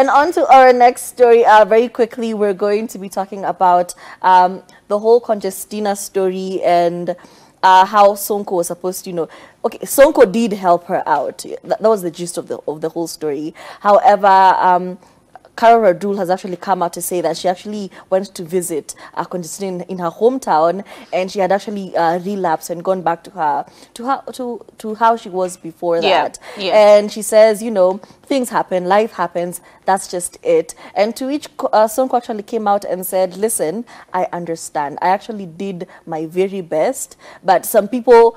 And on to our next story. Uh, very quickly, we're going to be talking about um, the whole Conjestina story and uh, how Sonko was supposed to, you know, okay, Sonko did help her out. That, that was the gist of the of the whole story. However, um, Carol Radull has actually come out to say that she actually went to visit uh, in, in, her hometown and she had actually uh, relapsed and gone back to her to her to to how she was before yeah. that. Yeah. And she says, you know, things happen, life happens. That's just it. And to which uh, Sonko actually came out and said, listen, I understand. I actually did my very best, but some people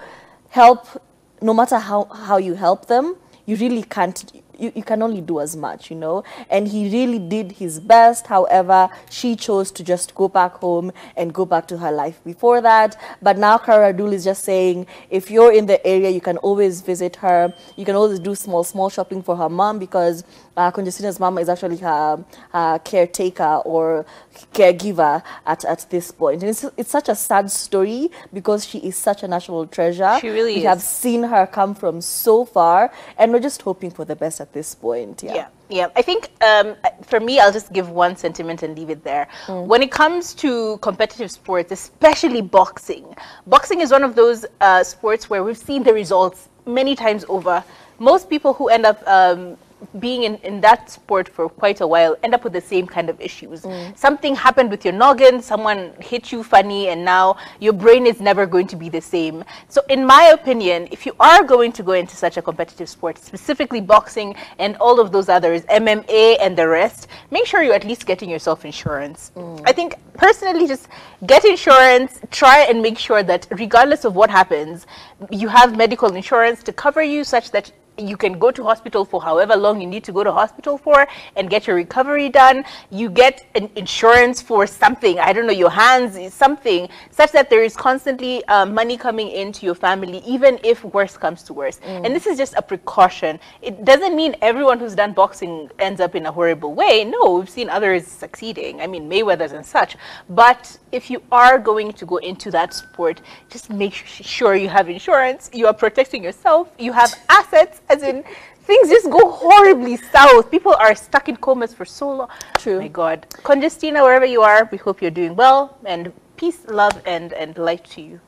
help no matter how how you help them you really can't you, you can only do as much, you know. And he really did his best. However, she chose to just go back home and go back to her life before that. But now Carol Radull is just saying, if you're in the area, you can always visit her. You can always do small, small shopping for her mom because uh, Conjestina's mom is actually her, her caretaker or caregiver at, at this point. And it's, it's such a sad story because she is such a national treasure. She really we is. have seen her come from so far and we're just hoping for the best at this point. Yeah. Yeah. Yeah, I think um, for me, I'll just give one sentiment and leave it there. Mm. When it comes to competitive sports, especially boxing, boxing is one of those uh, sports where we've seen the results many times over. Most people who end up um, being in, in that sport for quite a while end up with the same kind of issues. Mm. Something happened with your noggin, someone hit you funny, and now your brain is never going to be the same. So in my opinion, if you are going to go into such a competitive sport, specifically boxing and all of those others, MMA and the rest, make sure you're at least getting yourself insurance. Mm. I think personally, just get insurance, try and make sure that regardless of what happens, you have medical insurance to cover you such that you can go to hospital for however long you need to go to hospital for and get your recovery done. You get an insurance for something, I don't know, your hands, something, such that there is constantly uh, money coming into your family, even if worse comes to worse. Mm. And this is just a precaution. It doesn't mean everyone who's done boxing ends up in a horrible way. No, we've seen others succeeding. I mean, Mayweather's and such. But if you are going to go into that sport, just make sure you have insurance, you are protecting yourself, you have assets, as in things just go horribly south. People are stuck in comas for so long. True. my God. Conjestina, wherever you are, we hope you're doing well. And peace, love, and, and light to you.